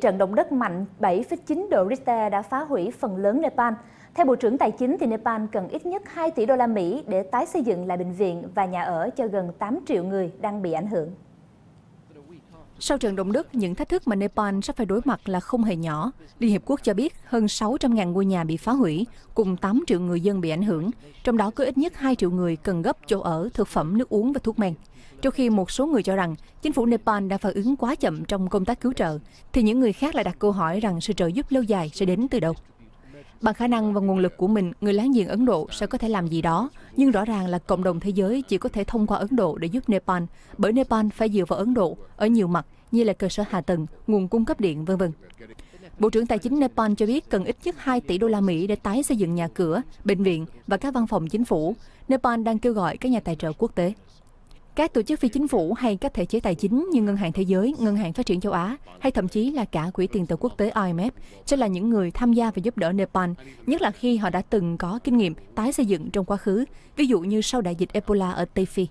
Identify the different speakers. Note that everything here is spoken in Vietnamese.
Speaker 1: Trận động đất mạnh 7,9 độ Richter đã phá hủy phần lớn Nepal. Theo Bộ trưởng Tài chính, thì Nepal cần ít nhất 2 tỷ đô la Mỹ để tái xây dựng lại bệnh viện và nhà ở cho gần 8 triệu người đang bị ảnh hưởng.
Speaker 2: Sau trận động đất, những thách thức mà Nepal sắp phải đối mặt là không hề nhỏ. Liên Hiệp Quốc cho biết hơn 600.000 ngôi nhà bị phá hủy, cùng 8 triệu người dân bị ảnh hưởng, trong đó có ít nhất 2 triệu người cần gấp chỗ ở, thực phẩm, nước uống và thuốc men. Trong khi một số người cho rằng chính phủ Nepal đã phản ứng quá chậm trong công tác cứu trợ, thì những người khác lại đặt câu hỏi rằng sự trợ giúp lâu dài sẽ đến từ đâu. Bằng khả năng và nguồn lực của mình, người láng giềng Ấn Độ sẽ có thể làm gì đó, nhưng rõ ràng là cộng đồng thế giới chỉ có thể thông qua Ấn Độ để giúp Nepal, bởi Nepal phải dựa vào Ấn Độ ở nhiều mặt như là cơ sở hạ tầng, nguồn cung cấp điện, vân vân. Bộ trưởng Tài chính Nepal cho biết cần ít nhất 2 tỷ đô la Mỹ để tái xây dựng nhà cửa, bệnh viện và các văn phòng chính phủ. Nepal đang kêu gọi các nhà tài trợ quốc tế. Các tổ chức phi chính phủ hay các thể chế tài chính như Ngân hàng Thế giới, Ngân hàng Phát triển châu Á hay thậm chí là cả Quỹ tiền tệ quốc tế IMF sẽ là những người tham gia và giúp đỡ Nepal, nhất là khi họ đã từng có kinh nghiệm tái xây dựng trong quá khứ, ví dụ như sau đại dịch Ebola ở Tây Phi.